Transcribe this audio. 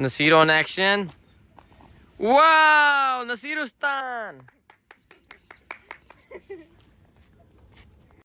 Nasiro in action. Wow! Nasirostan!